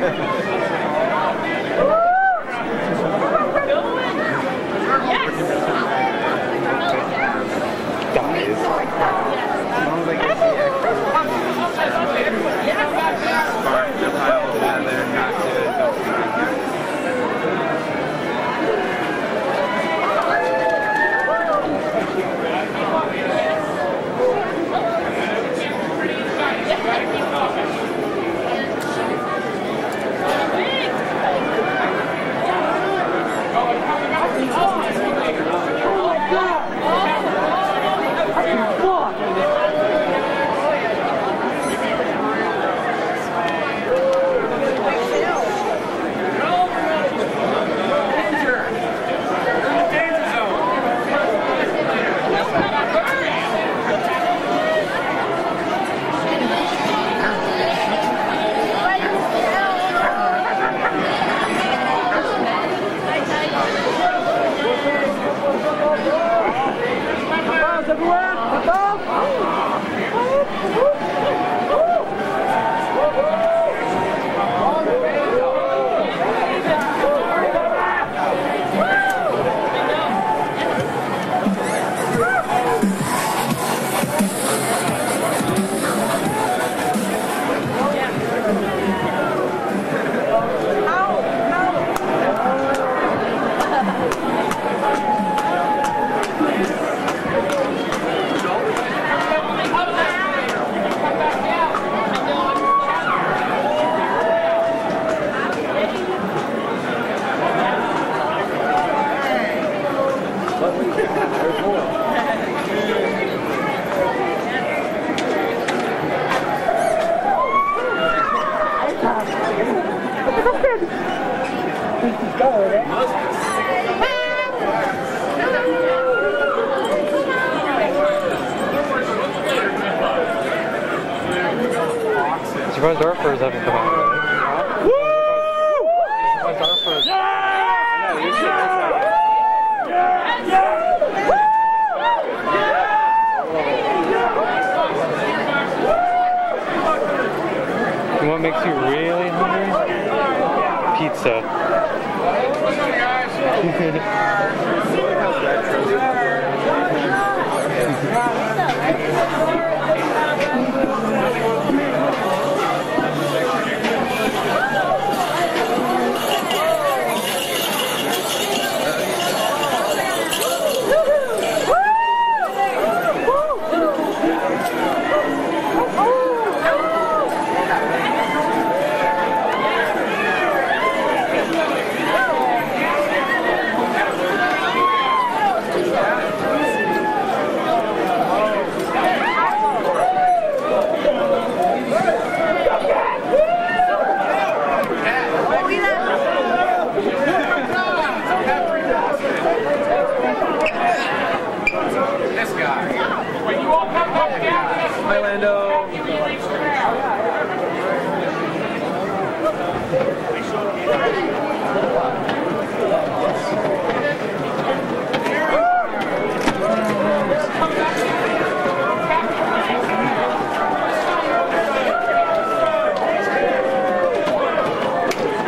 It! Surprised Darfurs haven't come out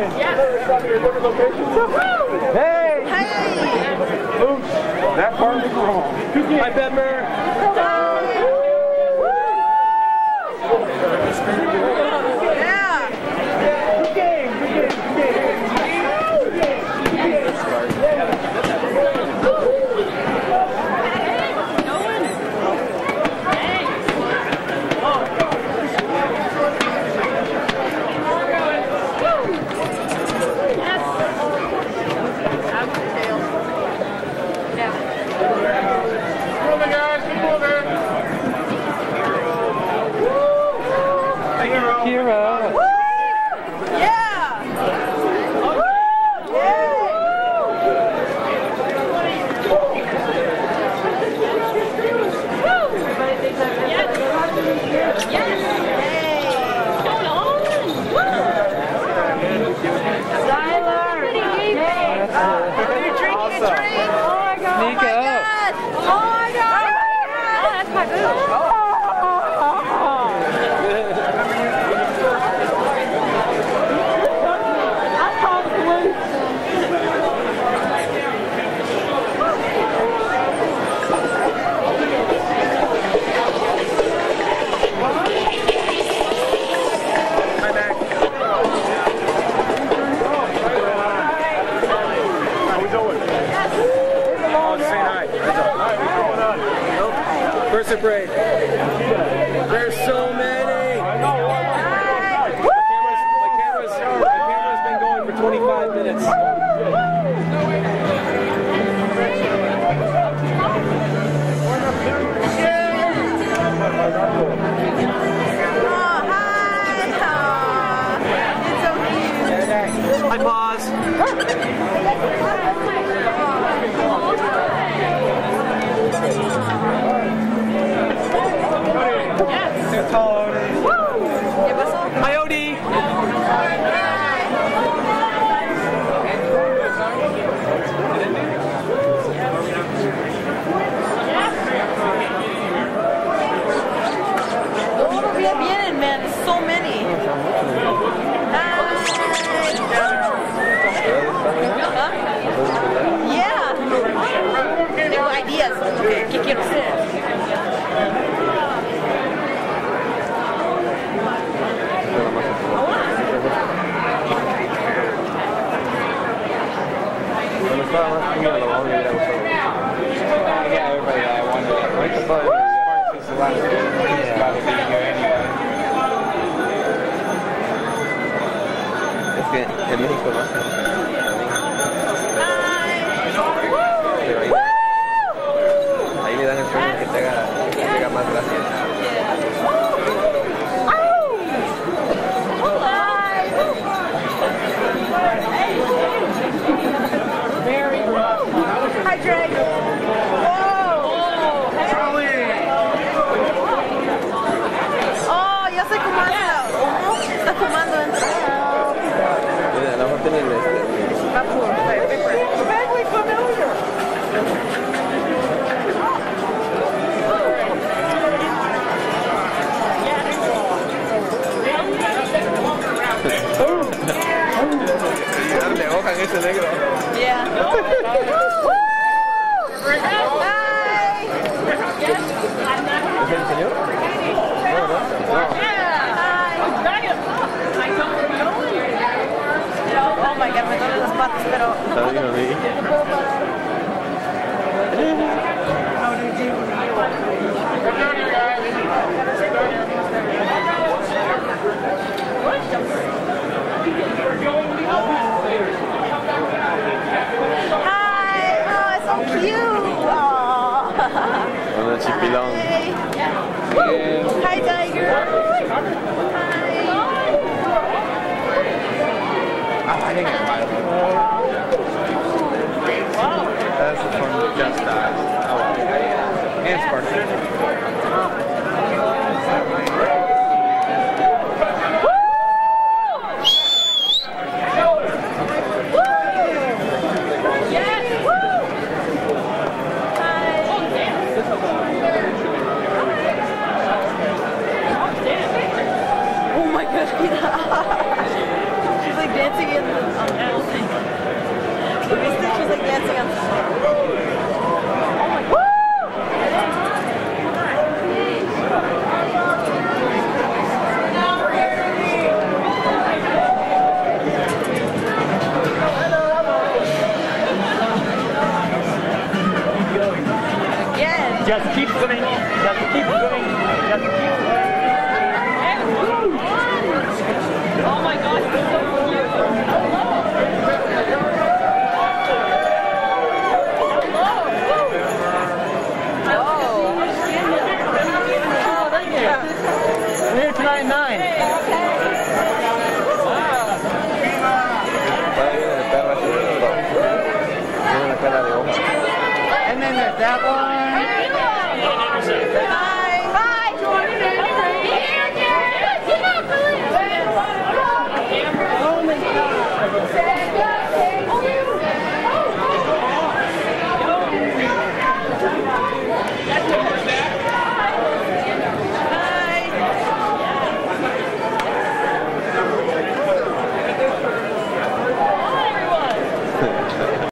man. Yeah. Hey. Hey. Oops. That part was wrong. Hi, Bedmer. Akira. Versa Brave. There's so tenerles. Me duelen las patas, pero no Está puedo, bien, sí. no puedo parar. Hi! Oh, it's so cute! Aw. Con el chipilón. Hi. Hi, Tiger! Hi! Ah, I think it's That's from Just Dance. Oh, Oh my gosh, She's like dancing in the the thing. She's like dancing on the Just keep swimming. Just keep swimming. Just keep swimming. Oh my gosh, it's so cute! Oh, thank you. Here tonight nine. Está bien el perro así. Tiene una cara de hoja. And then there's that one. Thank you.